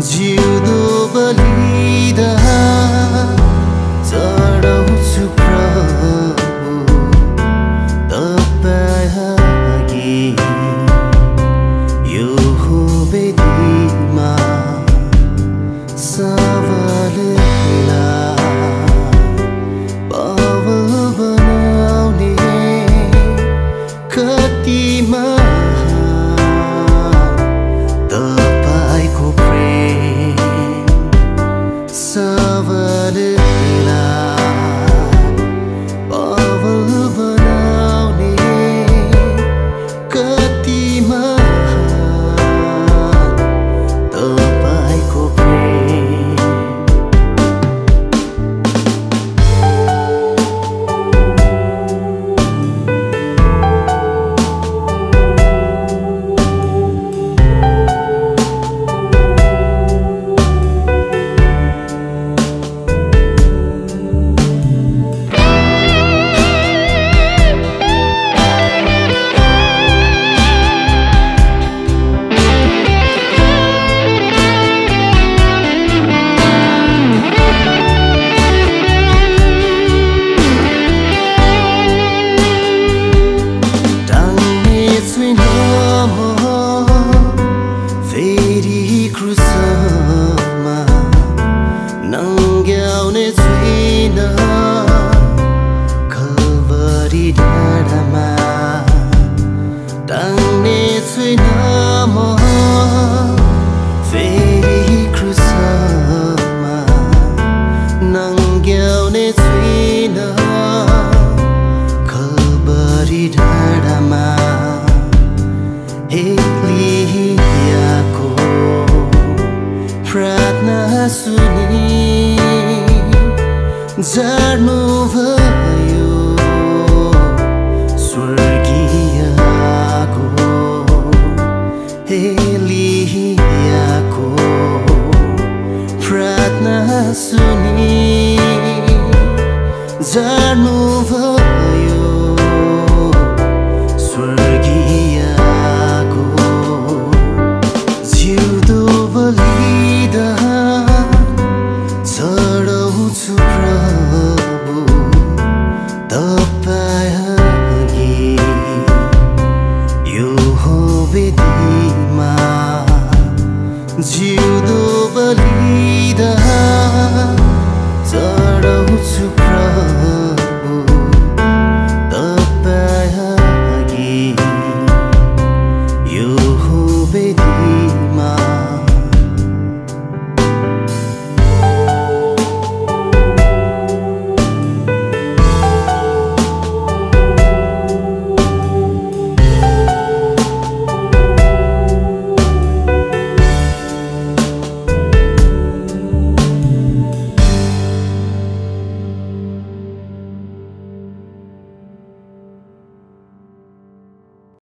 जिउँदो बलिदा चढाउँछु प्रभु तपाईँ यो हो बेदीमा सावाले। You. प्रार्थना सुनि जाड्नु भयो स्वर्गीयको हेलियाको प्रार्थना सुनि जानु भयो Gildo Valida